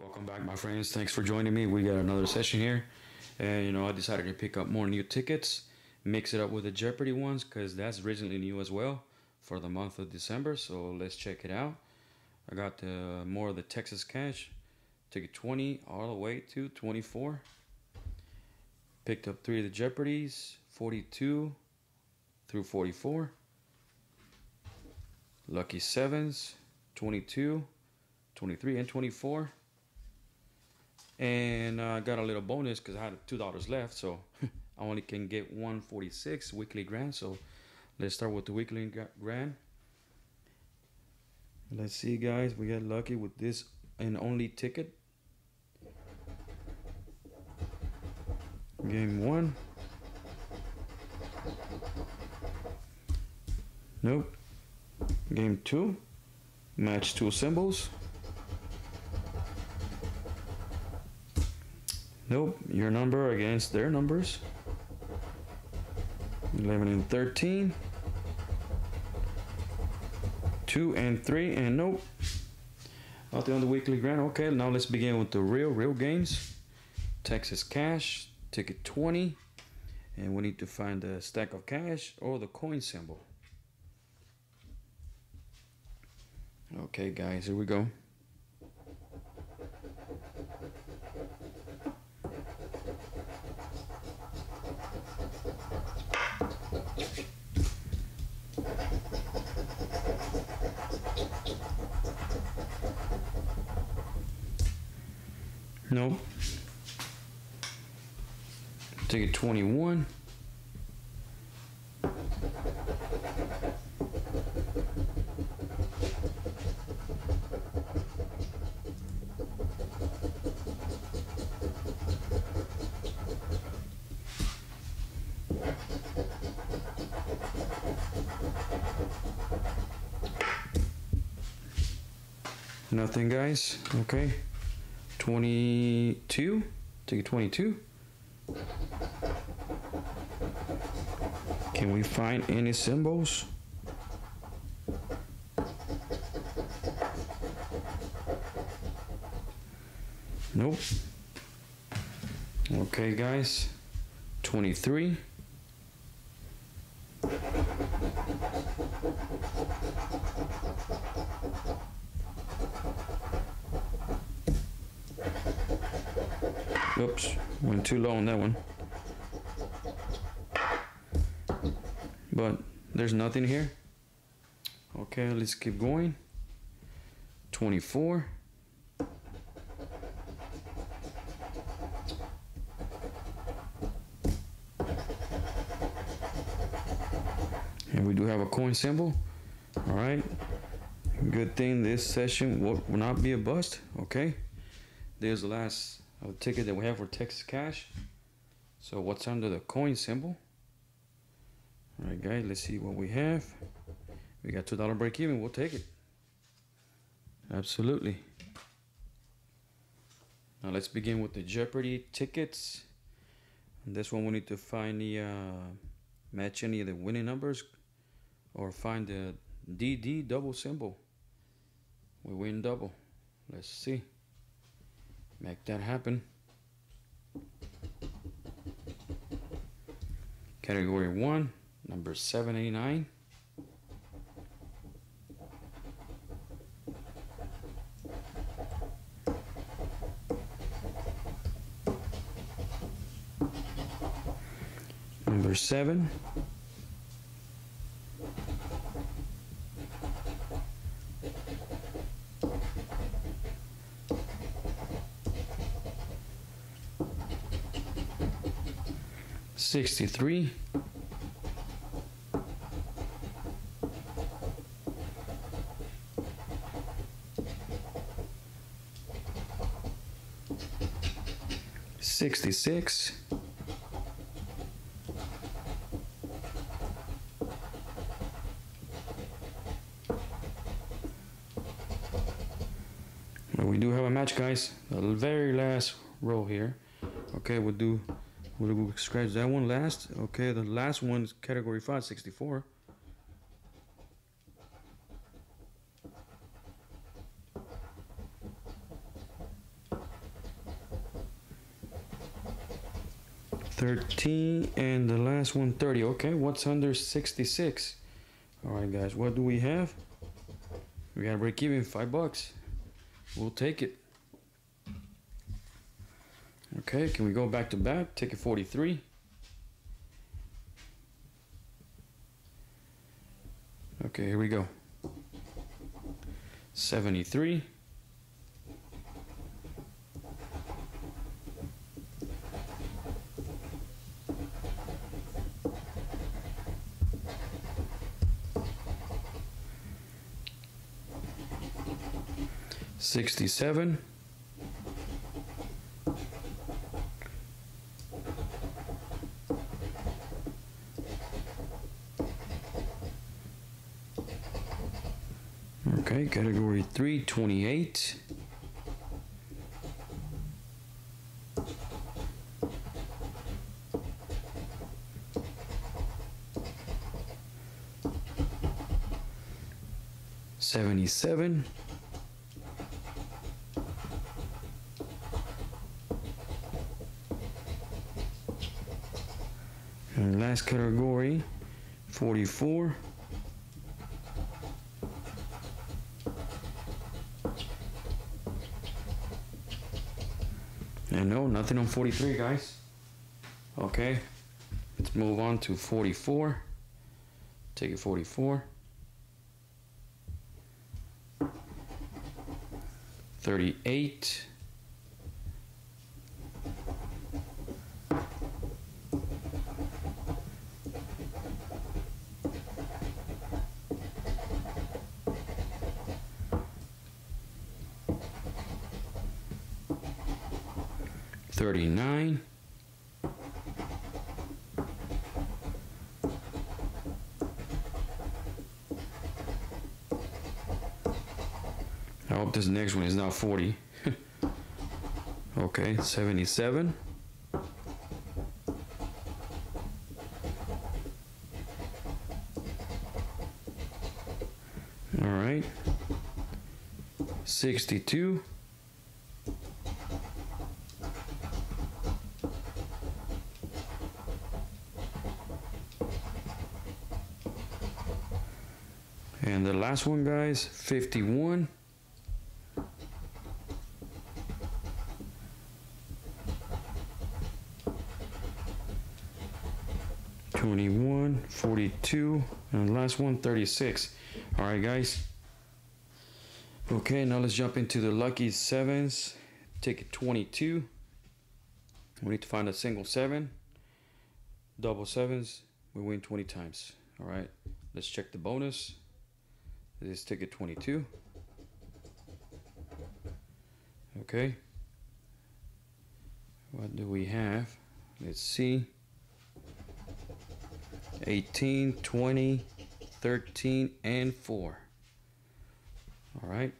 Welcome back, my friends. Thanks for joining me. We got another session here. And, you know, I decided to pick up more new tickets, mix it up with the Jeopardy ones, because that's recently new as well for the month of December. So let's check it out. I got more of the Texas Cash, ticket 20 all the way to 24. Picked up three of the Jeopardies, 42 through 44. Lucky Sevens, 22, 23, and 24 and I uh, got a little bonus because I had two dollars left, so I only can get 146 weekly grand. So let's start with the weekly grand. Let's see, guys. We got lucky with this and only ticket. Game one. Nope. Game two. Match two symbols. Nope, your number against their numbers. 11 and 13. 2 and 3, and nope. Nothing on the weekly grand. Okay, now let's begin with the real, real games. Texas Cash, ticket 20. And we need to find the stack of cash or the coin symbol. Okay, guys, here we go. Nope. Take a 21. Nothing guys, okay. 22. Take a 22. Can we find any symbols? Nope. Okay, guys. 23. Too low on that one. But there's nothing here. Okay, let's keep going. 24. And we do have a coin symbol. All right. Good thing this session will not be a bust. Okay. There's the last of the ticket that we have for Texas Cash. So what's under the coin symbol? All right, guys, let's see what we have. We got $2 break even. We'll take it. Absolutely. Now let's begin with the Jeopardy tickets. And this one we need to find the uh, match any of the winning numbers or find the DD double symbol. We win double. Let's see make that happen. Category 1, number 789. Number 7. Sixty-three. Sixty-six. we do have a match guys the very last row here okay we'll do We'll scratch that one last. Okay, the last one is category 564. Thirteen and the last one thirty. Okay, what's under sixty-six? All right, guys, what do we have? We got break even five bucks. We'll take it okay can we go back to back ticket 43 okay here we go. 73 67 Okay, category 328. Seventy-seven. And last category, forty-four. No, nothing on 43, guys. Okay, let's move on to 44. Take it 44. 38. Thirty-nine. I hope this next one is not 40. okay, 77. All right. 62. And the last one, guys, 51. Twenty-one, forty-two, and last one, thirty-six. All right, guys. Okay, now let's jump into the lucky sevens. Ticket twenty-two. We need to find a single seven. Double sevens, we win twenty times. All right, let's check the bonus. This is ticket 22. Okay. What do we have? Let's see. 18, 20, 13, and 4. All right.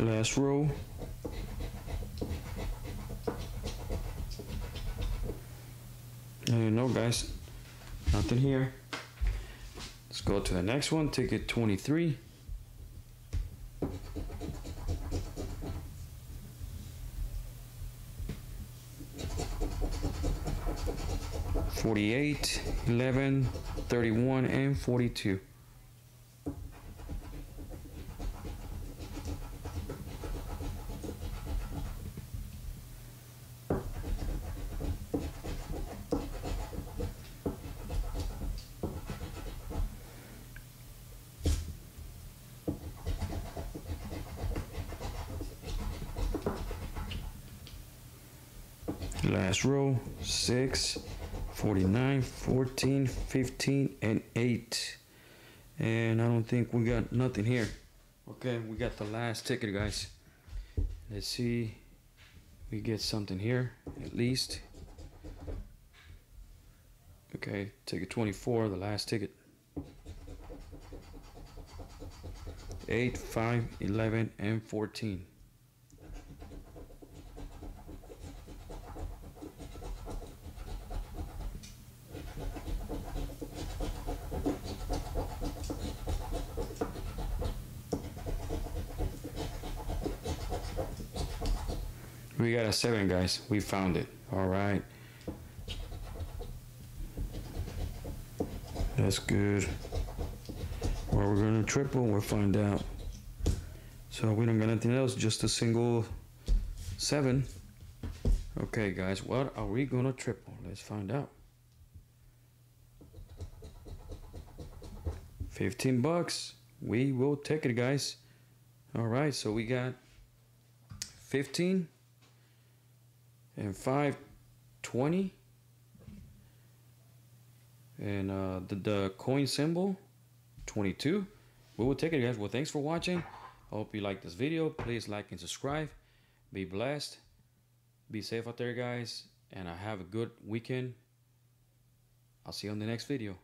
Last row. And no guys, nothing here. Let's go to the next one, ticket 23. Forty-eight, eleven, thirty-one, and forty-two. Last row, 6, 49, 14, 15, and 8. And I don't think we got nothing here. Okay, we got the last ticket, guys. Let's see. We get something here, at least. Okay, ticket 24, the last ticket. 8, 5, 11, and 14. We got a 7, guys. We found it. All right. That's good. Well, we're gonna triple, we'll find out. So we don't got anything else, just a single seven. Okay, guys, what are we gonna triple? Let's find out. 15 bucks. We will take it, guys. All right, so we got 15 and 5, 20 and uh, the, the coin symbol 22 we will take it guys. Well thanks for watching. Hope you like this video. Please like and subscribe. Be blessed. Be safe out there guys. And I have a good weekend. I'll see you on the next video